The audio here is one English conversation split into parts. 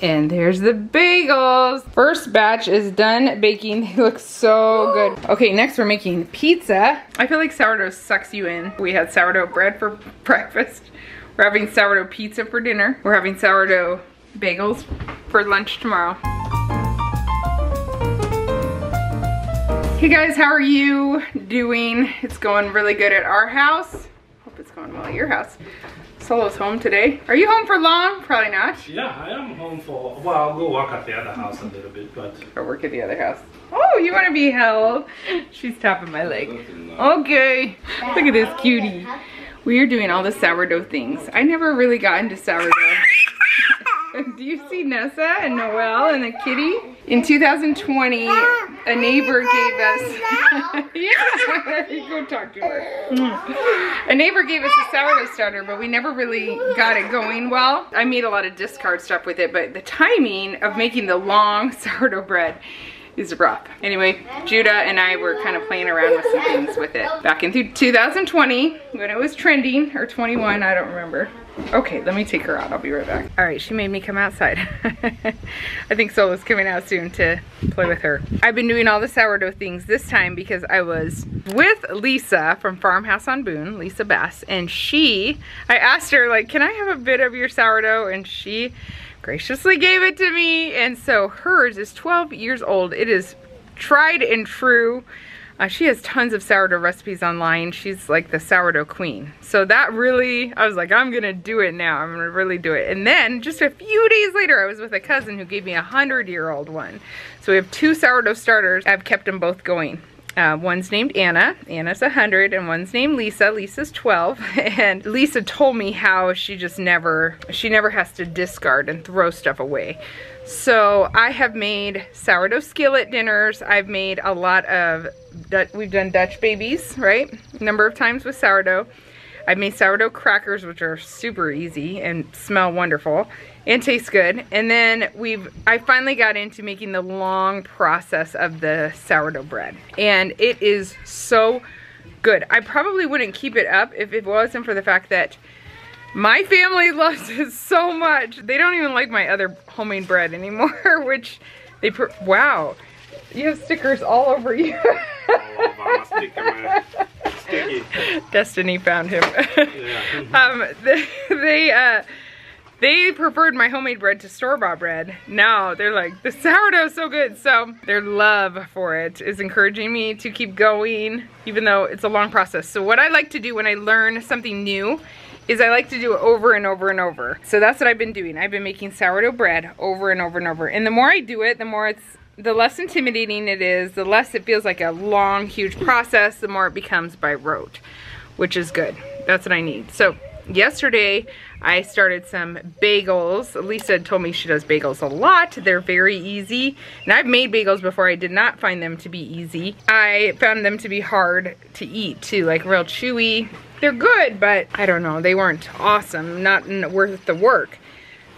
And there's the bagels. First batch is done baking. They look so good. Okay, next we're making pizza. I feel like sourdough sucks you in. We had sourdough bread for breakfast. We're having sourdough pizza for dinner. We're having sourdough bagels for lunch tomorrow. Hey guys, how are you doing? It's going really good at our house. Hope it's going well at your house. Solo's home today. Are you home for long? Probably not. Yeah, I am home for, well, I'll go walk at the other house a little bit, but. Or work at the other house. Oh, you want to be held? She's tapping my leg. Okay. Look at this cutie. We are doing all the sourdough things. I never really got into sourdough. Do you see Nessa and Noelle and the kitty? In 2020, a neighbor gave us, yeah, go talk to her. A neighbor gave us a sourdough starter, but we never really got it going well. I made a lot of discard stuff with it, but the timing of making the long sourdough bread is rough. Anyway, Judah and I were kind of playing around with some things with it back in 2020 when it was trending, or 21, I don't remember. Okay, let me take her out. I'll be right back. All right, she made me come outside. I think Solo's coming out soon to play with her. I've been doing all the sourdough things this time because I was with Lisa from Farmhouse on Boone, Lisa Bass, and she, I asked her like, can I have a bit of your sourdough? And she graciously gave it to me. And so hers is 12 years old. It is tried and true. Uh, she has tons of sourdough recipes online. She's like the sourdough queen. So that really, I was like, I'm gonna do it now. I'm gonna really do it. And then just a few days later, I was with a cousin who gave me a hundred year old one. So we have two sourdough starters. I've kept them both going. Uh, one's named Anna, Anna's 100, and one's named Lisa, Lisa's 12. And Lisa told me how she just never, she never has to discard and throw stuff away. So I have made sourdough skillet dinners. I've made a lot of, we've done Dutch babies, right? Number of times with sourdough. I've made sourdough crackers, which are super easy and smell wonderful and taste good. And then we've, I finally got into making the long process of the sourdough bread. And it is so good. I probably wouldn't keep it up if it wasn't for the fact that my family loves it so much. They don't even like my other homemade bread anymore, which they, put. wow. You have stickers all over you. Destiny found him. um, they, they, uh, they preferred my homemade bread to store-bought bread. Now they're like, the sourdough's so good. So their love for it is encouraging me to keep going, even though it's a long process. So what I like to do when I learn something new is I like to do it over and over and over. So that's what I've been doing. I've been making sourdough bread over and over and over. And the more I do it, the more it's, the less intimidating it is, the less it feels like a long, huge process, the more it becomes by rote, which is good. That's what I need. So yesterday, I started some bagels. Lisa told me she does bagels a lot. They're very easy. And I've made bagels before. I did not find them to be easy. I found them to be hard to eat too, like real chewy. They're good, but I don't know. They weren't awesome, not worth the work.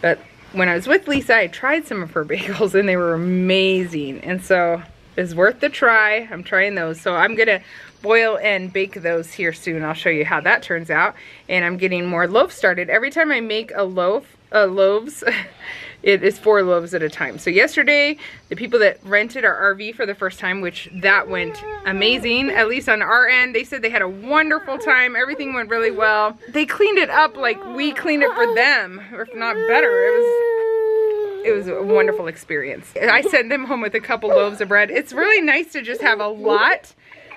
But when I was with Lisa, I tried some of her bagels and they were amazing. And so it's worth the try. I'm trying those. So I'm gonna boil and bake those here soon. I'll show you how that turns out. And I'm getting more loaves started. Every time I make a loaf, uh, loaves, it is four loaves at a time. So yesterday, the people that rented our RV for the first time, which that went amazing, at least on our end, they said they had a wonderful time. Everything went really well. They cleaned it up like we cleaned it for them, or if not better. It was it was a wonderful experience. I sent them home with a couple loaves of bread. It's really nice to just have a lot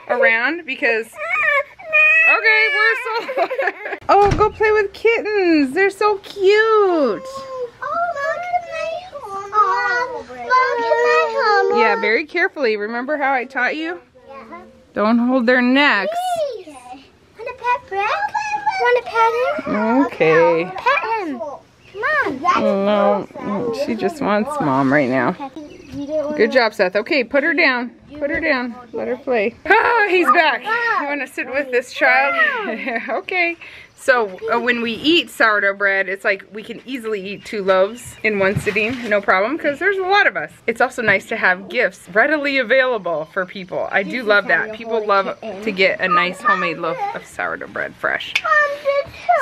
around because okay we're so oh go play with kittens they're so cute yeah very carefully remember how I taught you don't hold their necks Want to pet him? Okay. Pet him. On. No, she just wants mom right now. Good job, Seth. Okay, put her down. Put her down. Let her play. Ah, he's back. I want to sit with this child. okay. So uh, when we eat sourdough bread, it's like we can easily eat two loaves in one sitting, no problem, because there's a lot of us. It's also nice to have gifts readily available for people. I do love that. People love to get a nice homemade loaf of sourdough bread fresh.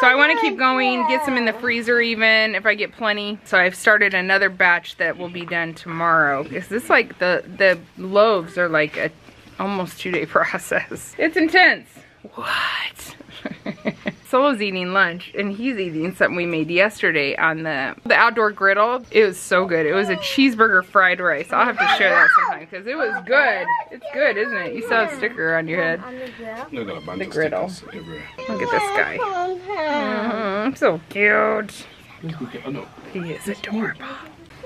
So I want to keep going, get some in the freezer even if I get plenty. So I've started another batch that will be done tomorrow. Is this like the the loaves are like a almost two day process. It's intense. What? Solo's eating lunch and he's eating something we made yesterday on the, the outdoor griddle. It was so good. It was a cheeseburger fried rice. I'll have to share that sometime because it was good. It's good, isn't it? You saw a sticker on your head. the griddle. Look at this guy. Mm, so cute. He is adorable.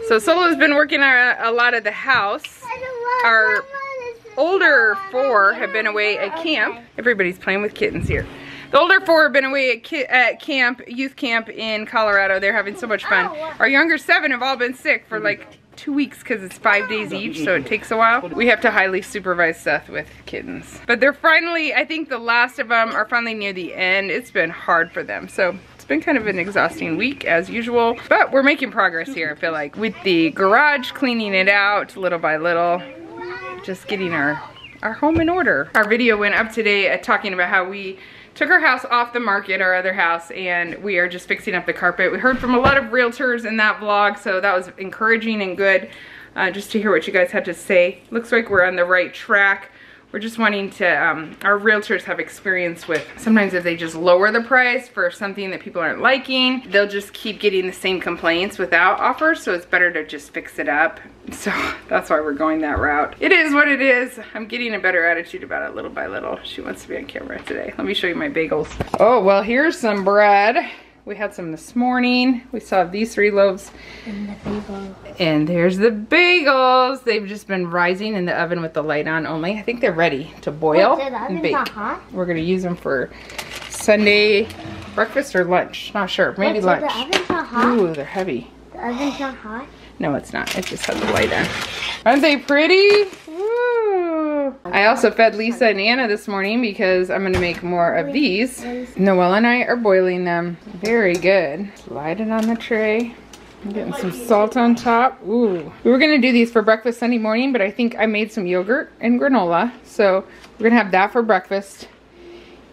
So Solo's been working a, a lot of the house. Our older four have been away at camp. Everybody's playing with kittens here. The older four have been away at, at, camp, youth camp in Colorado. They're having so much fun. Oh, our younger seven have all been sick for like two weeks because it's five days each, so it takes a while. We have to highly supervise Seth with kittens. But they're finally, I think the last of them are finally near the end. It's been hard for them. So it's been kind of an exhausting week as usual, but we're making progress here, I feel like. With the garage, cleaning it out little by little, just getting our, our home in order. Our video went up today at talking about how we took our house off the market, our other house, and we are just fixing up the carpet. We heard from a lot of realtors in that vlog, so that was encouraging and good uh, just to hear what you guys had to say. Looks like we're on the right track. We're just wanting to, um, our realtors have experience with, sometimes if they just lower the price for something that people aren't liking, they'll just keep getting the same complaints without offers, so it's better to just fix it up. So that's why we're going that route. It is what it is. I'm getting a better attitude about it little by little. She wants to be on camera today. Let me show you my bagels. Oh, well, here's some bread. We had some this morning. We saw these three loaves. And the bagels. And there's the bagels. They've just been rising in the oven with the light on only. I think they're ready to boil Wait, the and bake. hot? We're gonna use them for Sunday breakfast or lunch. Not sure, maybe Wait, lunch. the oven's not hot? Ooh, they're heavy. The oven's not hot? No, it's not. It just has the light on. Aren't they pretty? I also fed Lisa and Anna this morning because I'm gonna make more of these. Noelle and I are boiling them. Very good. Slide it on the tray. I'm getting some salt on top. Ooh. We were gonna do these for breakfast Sunday morning, but I think I made some yogurt and granola. So we're gonna have that for breakfast.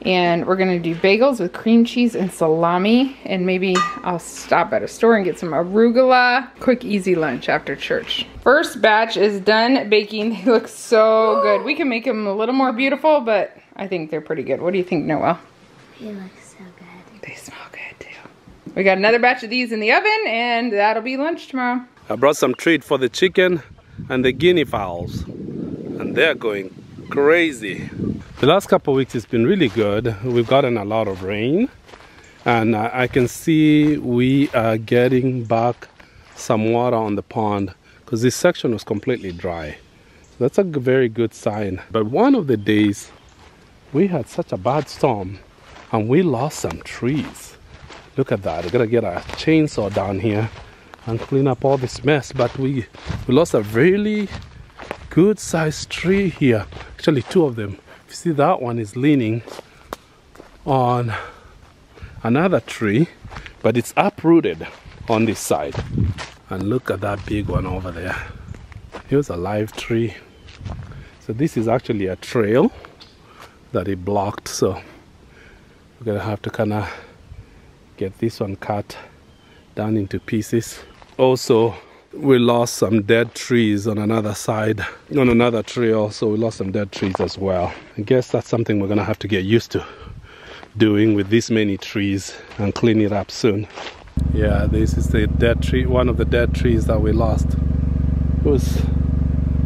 And we're gonna do bagels with cream cheese and salami. And maybe I'll stop at a store and get some arugula. Quick, easy lunch after church. First batch is done baking. They look so good. We can make them a little more beautiful, but I think they're pretty good. What do you think, Noelle? It looks so good. They smell good too. We got another batch of these in the oven and that'll be lunch tomorrow. I brought some treat for the chicken and the guinea fowls, and they're going crazy. The last couple weeks it's been really good. We've gotten a lot of rain, and uh, I can see we are getting back some water on the pond because this section was completely dry. That's a very good sign. But one of the days we had such a bad storm and we lost some trees. Look at that. We're gonna get a chainsaw down here and clean up all this mess. But we we lost a really good sized tree here. Actually two of them. You see that one is leaning on another tree, but it's uprooted on this side. And look at that big one over there. Here's a live tree. So this is actually a trail that it blocked. So we're gonna have to kind of get this one cut down into pieces. Also, we lost some dead trees on another side, on another trail, so we lost some dead trees as well. I guess that's something we're gonna have to get used to doing with this many trees and clean it up soon. Yeah, this is the dead tree, one of the dead trees that we lost. It was,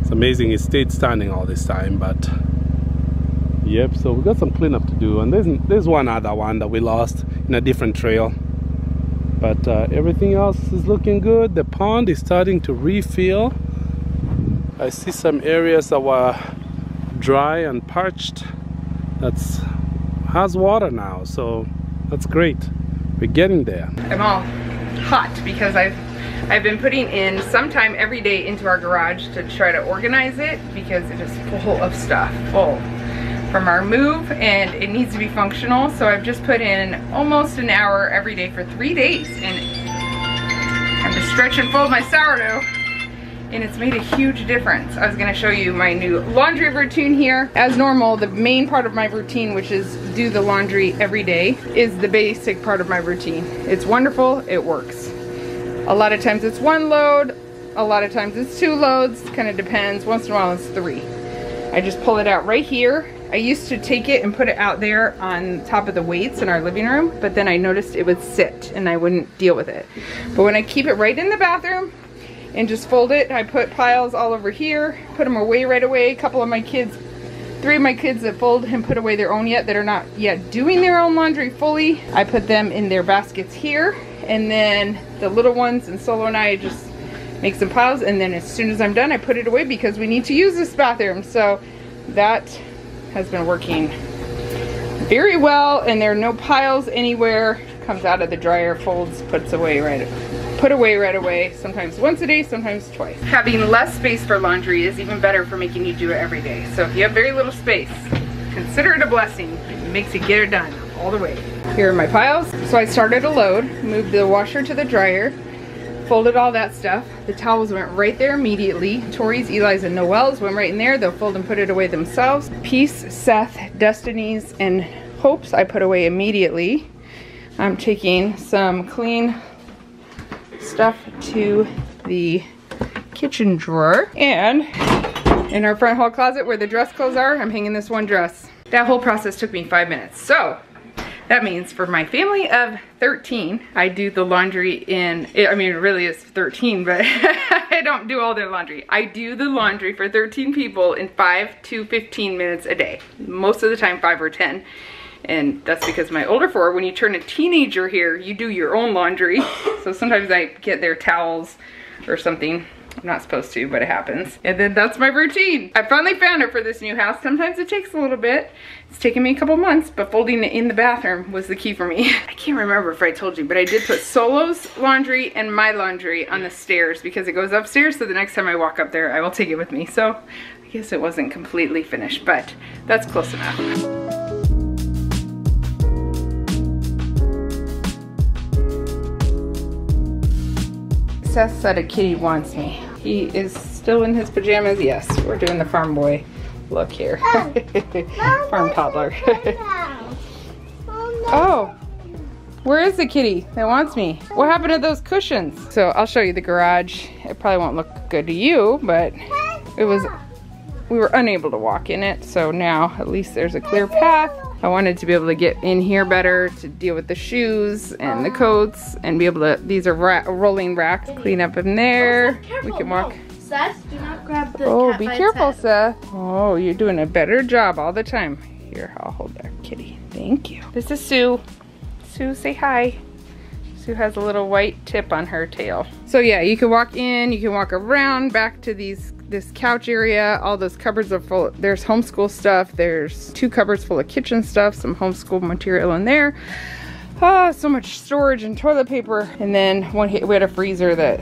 it's amazing it stayed standing all this time, but Yep, so we got some cleanup to do, and there's there's one other one that we lost in a different trail, but uh, everything else is looking good. The pond is starting to refill. I see some areas that were dry and parched. That's has water now, so that's great. We're getting there. I'm all hot because I've I've been putting in some time every day into our garage to try to organize it because it is full of stuff, full, from our move and it needs to be functional. So I've just put in almost an hour every day for three days and I'm just stretch and fold my sourdough and it's made a huge difference. I was gonna show you my new laundry routine here. As normal, the main part of my routine, which is do the laundry every day, is the basic part of my routine. It's wonderful, it works. A lot of times it's one load, a lot of times it's two loads, kind of depends. Once in a while it's three. I just pull it out right here. I used to take it and put it out there on top of the weights in our living room, but then I noticed it would sit and I wouldn't deal with it. But when I keep it right in the bathroom and just fold it, I put piles all over here, put them away right away. A couple of my kids, three of my kids that fold and put away their own yet that are not yet doing their own laundry fully, I put them in their baskets here. And then the little ones and Solo and I just make some piles and then as soon as I'm done I put it away because we need to use this bathroom so that has been working very well and there are no piles anywhere. Comes out of the dryer folds puts away right put away right away sometimes once a day sometimes twice. Having less space for laundry is even better for making you do it every day. So if you have very little space consider it a blessing. It makes you get it done all the way. Here are my piles. So I started a load moved the washer to the dryer folded all that stuff. The towels went right there immediately. Tori's, Eli's, and Noelle's went right in there. They'll fold and put it away themselves. Peace, Seth, Destiny's, and Hope's I put away immediately. I'm taking some clean stuff to the kitchen drawer. And in our front hall closet where the dress clothes are, I'm hanging this one dress. That whole process took me five minutes. So that means for my family of 13, I do the laundry in, I mean, it really is 13, but I don't do all their laundry. I do the laundry for 13 people in 5 to 15 minutes a day. Most of the time, 5 or 10. And that's because my older four, when you turn a teenager here, you do your own laundry. So sometimes I get their towels or something I'm not supposed to, but it happens. And then that's my routine. I finally found it for this new house. Sometimes it takes a little bit. It's taken me a couple months, but folding it in the bathroom was the key for me. I can't remember if I told you, but I did put Solo's laundry and my laundry on the stairs because it goes upstairs, so the next time I walk up there, I will take it with me. So I guess it wasn't completely finished, but that's close enough. Seth said a kitty wants me. He is still in his pajamas. Yes, we're doing the farm boy look here. farm toddler. oh, oh where is the kitty that wants me? What happened to those cushions? So I'll show you the garage. It probably won't look good to you, but it was, we were unable to walk in it. So now at least there's a clear path I wanted to be able to get in here better to deal with the shoes and the coats and be able to, these are ra rolling racks, clean up in there. Oh, we can walk. No. Seth, do not grab the Oh, be careful, Seth. Oh, you're doing a better job all the time. Here, I'll hold that kitty. Thank you. This is Sue. Sue, say hi. Sue has a little white tip on her tail. So yeah, you can walk in, you can walk around back to these this couch area. All those cupboards are full. There's homeschool stuff. There's two cupboards full of kitchen stuff, some homeschool material in there. Oh, so much storage and toilet paper. And then one hit, we had a freezer that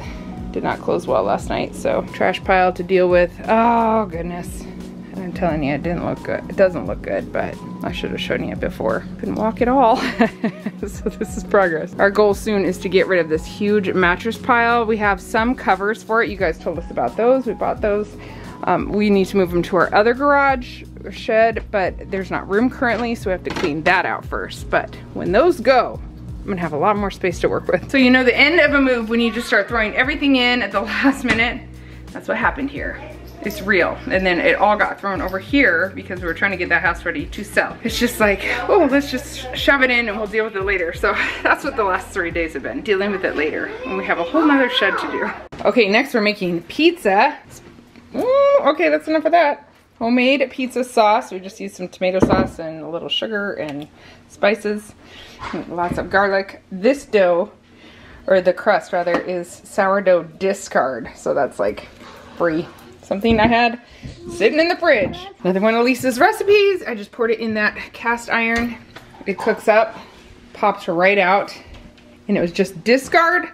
did not close well last night, so trash pile to deal with. Oh goodness. I'm telling you, it didn't look good. It doesn't look good, but I should have shown you it before. Couldn't walk at all. so this is progress. Our goal soon is to get rid of this huge mattress pile. We have some covers for it. You guys told us about those. We bought those. Um, we need to move them to our other garage shed, but there's not room currently, so we have to clean that out first. But when those go, I'm gonna have a lot more space to work with. So you know the end of a move when you just start throwing everything in at the last minute, that's what happened here. It's real. And then it all got thrown over here because we were trying to get that house ready to sell. It's just like, oh, let's just shove it in and we'll deal with it later. So that's what the last three days have been, dealing with it later. And we have a whole nother shed to do. Okay, next we're making pizza. Ooh, okay, that's enough of that. Homemade pizza sauce. We just used some tomato sauce and a little sugar and spices. Lots of garlic. This dough, or the crust rather, is sourdough discard. So that's like free something I had sitting in the fridge. Another one of Lisa's recipes. I just poured it in that cast iron. It cooks up, pops right out, and it was just discard,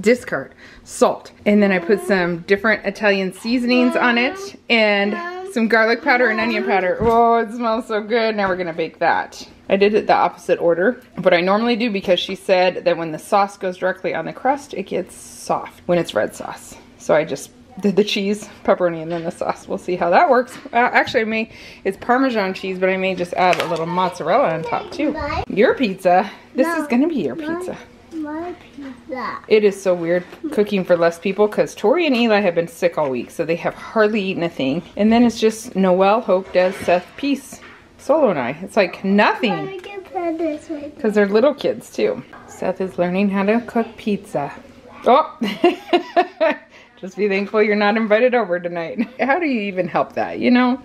discard, salt. And then I put some different Italian seasonings on it and some garlic powder and onion powder. Oh, it smells so good. Now we're gonna bake that. I did it the opposite order, but I normally do because she said that when the sauce goes directly on the crust, it gets soft when it's red sauce. So I just did the cheese, pepperoni, and then the sauce. We'll see how that works. Uh, actually, I may, it's Parmesan cheese, but I may just add a little mozzarella on top too. Your pizza. This is gonna be your pizza. My pizza. It is so weird cooking for less people because Tori and Eli have been sick all week, so they have hardly eaten a thing. And then it's just Noelle, Hope, Des, Seth, Peace, Solo, and I. It's like nothing I can put this way. because they're little kids too. Seth is learning how to cook pizza. Oh! just be thankful you're not invited over tonight. How do you even help that, you know?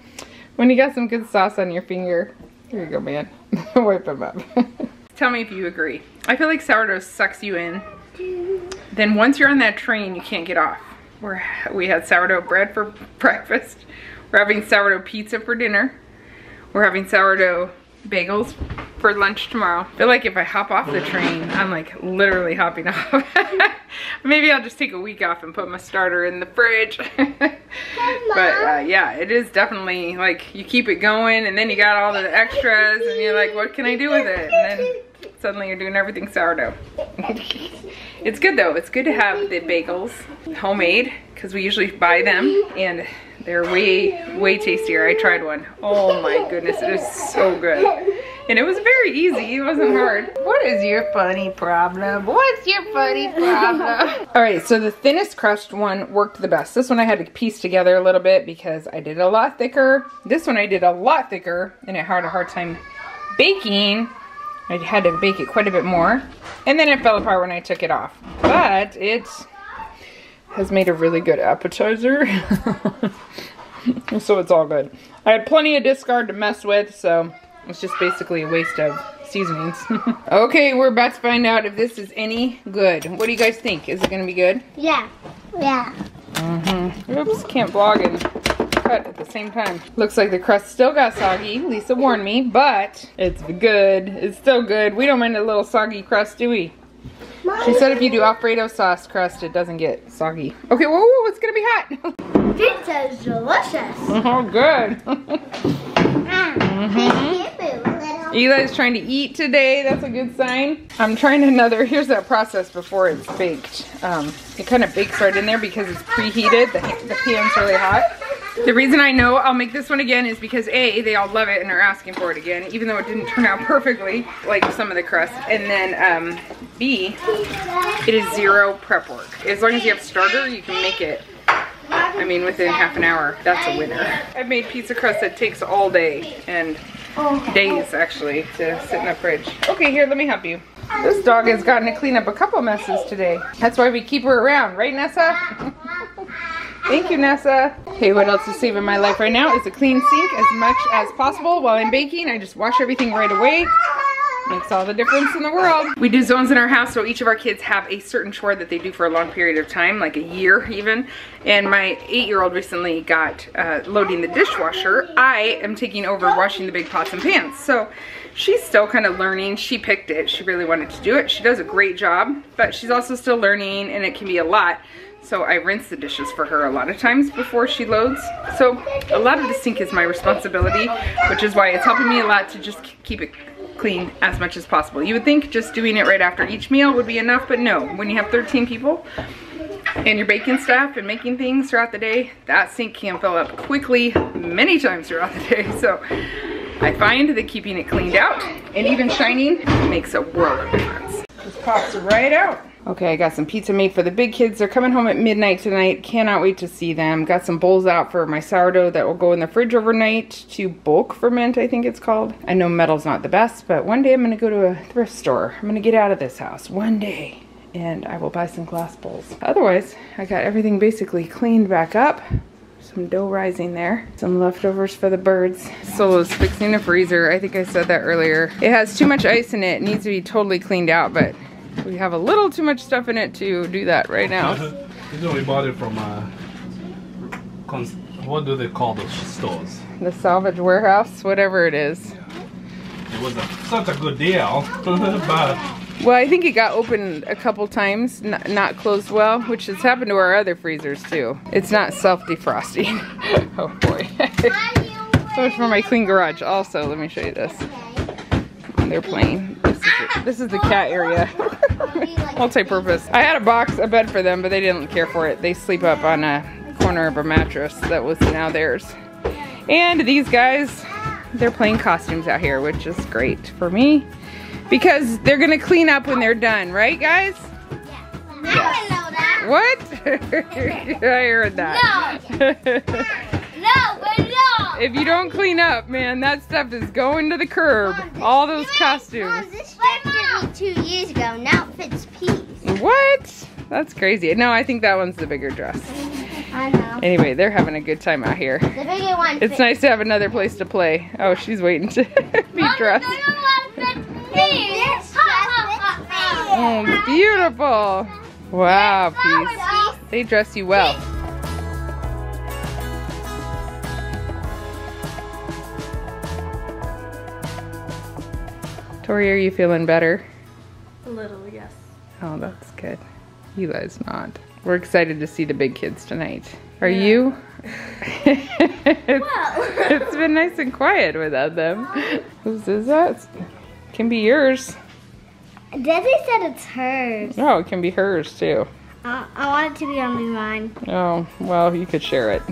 When you got some good sauce on your finger. Here you go, man. Wipe them up. Tell me if you agree. I feel like sourdough sucks you in. Then once you're on that train, you can't get off. We're, we had sourdough bread for breakfast. We're having sourdough pizza for dinner. We're having sourdough bagels for lunch tomorrow. I feel like if I hop off the train, I'm like literally hopping off. Maybe I'll just take a week off and put my starter in the fridge. but uh, yeah, it is definitely like you keep it going and then you got all the extras and you're like, what can I do with it? And then suddenly you're doing everything sourdough. it's good though. It's good to have the bagels homemade because we usually buy them and they're way, way tastier. I tried one. Oh my goodness, it is so good. And it was very easy, it wasn't hard. What is your funny problem? What's your funny problem? All right, so the thinnest crust one worked the best. This one I had to piece together a little bit because I did it a lot thicker. This one I did a lot thicker and it had a hard time baking. I had to bake it quite a bit more. And then it fell apart when I took it off. But it has made a really good appetizer. so it's all good. I had plenty of discard to mess with, so it's just basically a waste of seasonings. okay, we're about to find out if this is any good. What do you guys think? Is it gonna be good? Yeah. Yeah. Mm-hmm. Oops, can't vlog and cut at the same time. Looks like the crust still got soggy. Lisa warned me, but it's good. It's still good. We don't mind a little soggy crust, do we? She said if you do Alfredo sauce crust, it doesn't get soggy. Okay, whoa, whoa it's gonna be hot. Pizza is delicious. oh, good. Mm-hmm. Eli's trying to eat today. That's a good sign. I'm trying another. Here's that process before it's baked. Um, it kind of bakes right in there because it's preheated. The, the pan's really hot. The reason I know I'll make this one again is because A, they all love it and are asking for it again, even though it didn't turn out perfectly, like some of the crust. And then um, B, it is zero prep work. As long as you have starter, you can make it I mean, within half an hour, that's a winner. I've made pizza crust that takes all day and days actually to sit in the fridge. Okay, here, let me help you. This dog has gotten to clean up a couple messes today. That's why we keep her around, right Nessa? Thank you, Nessa. Okay, what else is saving my life right now is a clean sink as much as possible. While I'm baking, I just wash everything right away. Makes all the difference in the world. We do zones in our house, so each of our kids have a certain chore that they do for a long period of time, like a year even. And my eight-year-old recently got uh, loading the dishwasher. I am taking over washing the big pots and pans. So she's still kind of learning. She picked it. She really wanted to do it. She does a great job, but she's also still learning and it can be a lot. So I rinse the dishes for her a lot of times before she loads. So a lot of the sink is my responsibility, which is why it's helping me a lot to just keep it clean as much as possible. You would think just doing it right after each meal would be enough, but no. When you have 13 people and you're baking stuff and making things throughout the day, that sink can fill up quickly many times throughout the day. So I find that keeping it cleaned out and even shining makes a world of difference. Just pops right out. Okay, I got some pizza made for the big kids. They're coming home at midnight tonight. Cannot wait to see them. Got some bowls out for my sourdough that will go in the fridge overnight to bulk ferment, I think it's called. I know metal's not the best, but one day I'm gonna go to a thrift store. I'm gonna get out of this house, one day, and I will buy some glass bowls. Otherwise, I got everything basically cleaned back up some dough rising there. Some leftovers for the birds. Solo's fixing the freezer. I think I said that earlier. It has too much ice in it. It needs to be totally cleaned out, but we have a little too much stuff in it to do that right now. you know, we bought it from uh, what do they call those stores? The salvage warehouse, whatever it is. It was a, such a good deal, but Well, I think it got opened a couple times, not, not closed well, which has happened to our other freezers too. It's not self-defrosting. oh boy. so much for my clean garage. Also, let me show you this. They're playing. This is the, this is the cat area. Multi-purpose. I had a box, a bed for them, but they didn't care for it. They sleep up on a corner of a mattress that was now theirs. And these guys, they're playing costumes out here, which is great for me because they're gonna clean up when they're done, right guys? What? I heard that. No, no. If you don't clean up, man, that stuff is going to the curb. All those costumes. Mom, this fit me two years ago. Now it fits Peace. What? That's crazy. No, I think that one's the bigger dress. I know. Anyway, they're having a good time out here. The bigger one It's nice to have another place to play. Oh, she's waiting to be dressed. Oh, it's beautiful. Wow, Peace. They dress you well. Tori, are you feeling better? A little, yes. Oh, that's good. Eli's not. We're excited to see the big kids tonight. Are you? it's, it's been nice and quiet without them. Whose is that? Can be yours. Desi said it's hers. Oh, it can be hers too. I, I want it to be only mine. Oh, well, you could share it.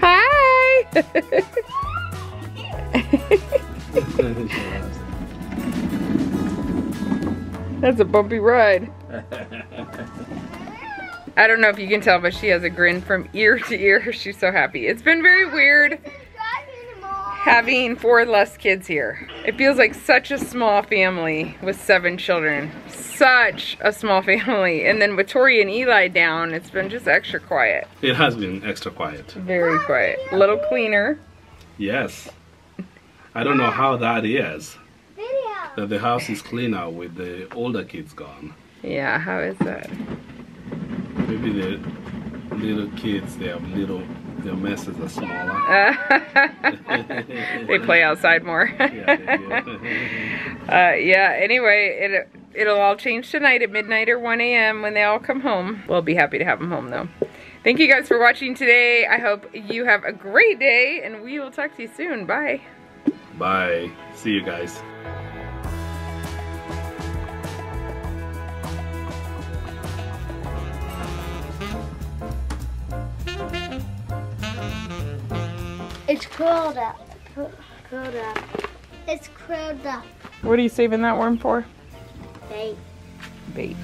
Hi! That's a bumpy ride. I don't know if you can tell, but she has a grin from ear to ear. She's so happy. It's been very weird having four less kids here. It feels like such a small family with seven children. Such a small family. And then with Tori and Eli down, it's been just extra quiet. It has been extra quiet. Very quiet. A little cleaner. Yes. I don't know how that is. Video. That the house is cleaner with the older kids gone. Yeah, how is that? Maybe the little kids, they have little, their messes are smaller. they play outside more. yeah, they do. Uh, yeah, anyway, it, it'll all change tonight at midnight or 1 a.m. when they all come home. We'll be happy to have them home though. Thank you guys for watching today. I hope you have a great day and we will talk to you soon. Bye. Bye. See you guys. It's curled up. Cur- Curled up. It's curled up. What are you saving that worm for? Bait. Bait.